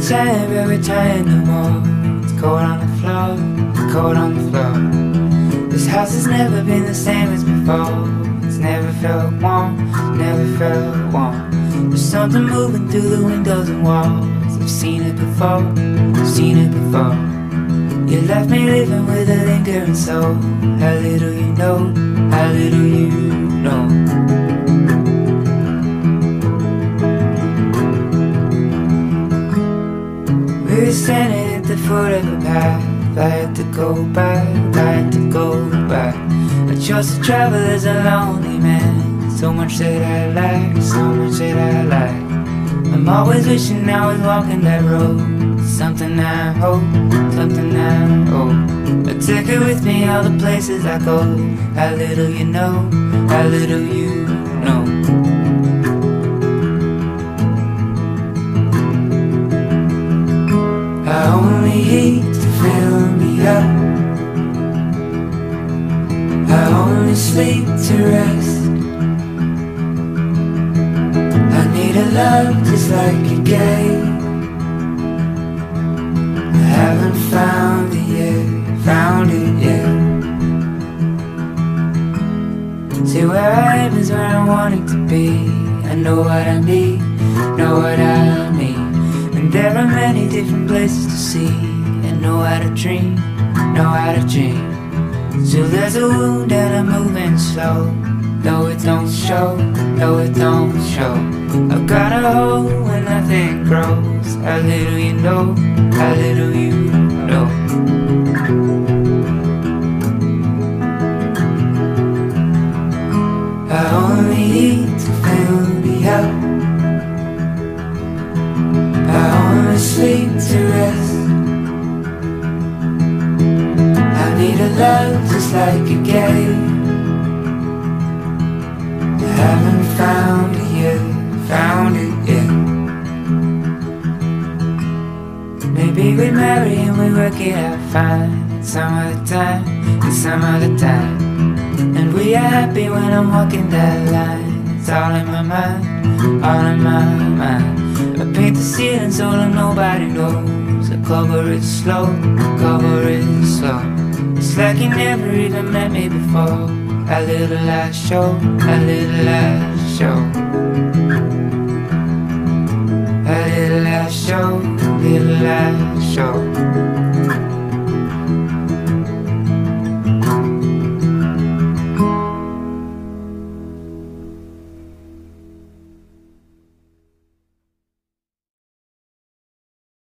Every time, every time no more. It's cold on the floor, it's cold on the floor. This house has never been the same as before. It's never felt warm, never felt warm. There's something moving through the windows and walls. I've seen it before, I've seen it before. You left me living with a lingering soul. How little you know, how little you know Were standing at the foot of a path. I had to go back, I had to go back. I chose to travel as a lonely man. So much that I like, so much that I like I'm always wishing I was walking that road. Something I hope, something I hope. I take it with me all the places I go. How little you know, how little you only hate to fill me up. I only sleep to rest. I need a love just like you gave I haven't found it yet, found it yet. See where I am is where I want it to be. I know what I need, know what I different places to see And know how to dream, know how to dream. So there's a wound and I'm moving slow Though it don't show, though it don't show. I've got a hole where nothing grows How little you know, how little you know. I only eat to fill me up sleep to rest. I need a love just like you gave I haven't found it yet, found it yet. Maybe we marry and we work it out fine. Some other time, some other time. And we are happy when I'm walking that line. It's all in my mind, all in my mind I paint the ceiling so that nobody knows. I cover it slow, cover it slow. It's like you never even met me before. A little I show, a little I show. A little I show, little I show